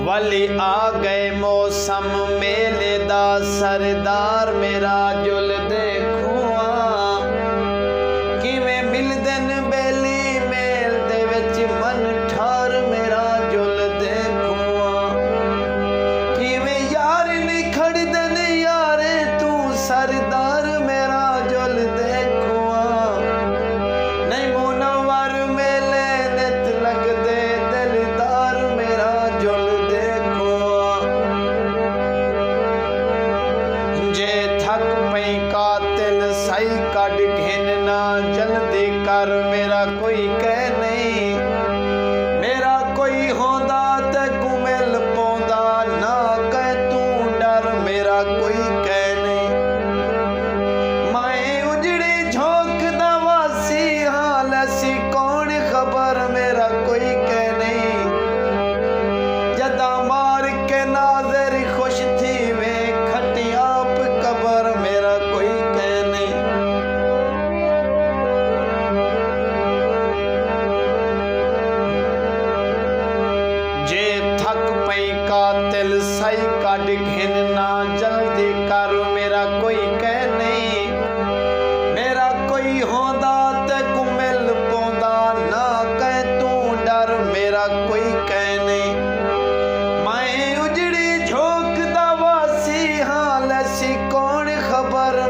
ਵਾਲੀ ਆ ਗਏ ਮੌਸਮ ਮੇਲੇ ਦਾ ਸਰਦਾਰ ਮੇਰਾ ਜੁਲ ਕਾਤਲ ਕੱਢ ਘਿਨ ਨਾ ਜਲਦੀ ਕਰ, ਮੇਰਾ ਕੋਈ ਕਹਿ ਨਹੀਂ। ਮੇਰਾ ਕੋਈ ਹੁੰਦਾ ਤੇ ਕੁਮਿਲ ਪਾਉਂਦਾ, ਨਾ ਕਹਿ ਤੂੰ ਡਰ, ਮੇਰਾ ਕੋਈ ਕਹਿ ਕਾਤਲ ਸਹੀ ਕੱਢ ਘਿਨ ਨਾ ਜਲਦੀ ਕਰ ਮੇਰਾ ਕੋਈ ਕਹਿ ਨਹੀਂ। ਮੇਰਾ ਕੋਈ ਹੁੰਦਾ ਤੇ ਕੁਮਿਲ ਪਾਉਂਦਾ ਨਾ ਕਹਿ ਤੂੰ ਡਰ, ਮੇਰਾ ਕੋਈ ਕਹਿ ਨਹੀਂ। ਮੈਂ ਉਜੜੀ ਝੋਕ ਦਾ ਵਾਸੀ ਹਾਂ ਸੀ ਕੌਣ ਖਬਰ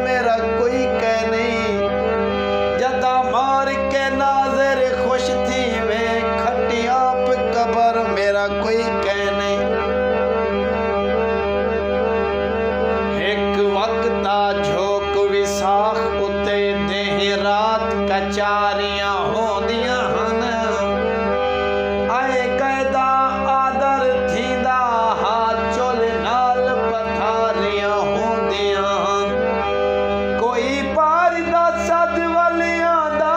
ਉਤੇ ਰਾਤ ਕਚਾਰੀਆਂ ਹੁੰਦੀਆਂ ਹਨ। ਆਏ ਕੈਦਾ ਆਦਰ ਥੀਂਦਾ ਹਾ ਚੁੱਲ ਨਾਲ ਪਥਾਰੀਆਂ ਹੁੰਦੀਆਂ ਹਨ। ਕੋਈ ਪਾਰ ਦਾ ਸਦ ਵਾਲਿਆਂ ਦਾ,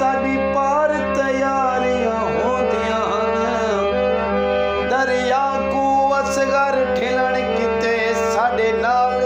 ਸਾਡੀ ਪਾਰ ਤਿਆਰੀਆਂ ਹੁੰਦੀਆਂ ਹਨ। ਦਰਿਆ ਕੋ ਅਸਗਰ ਠਿਲਣ ਕਿਤੇ ਸਾਡੇ ਨਾਲ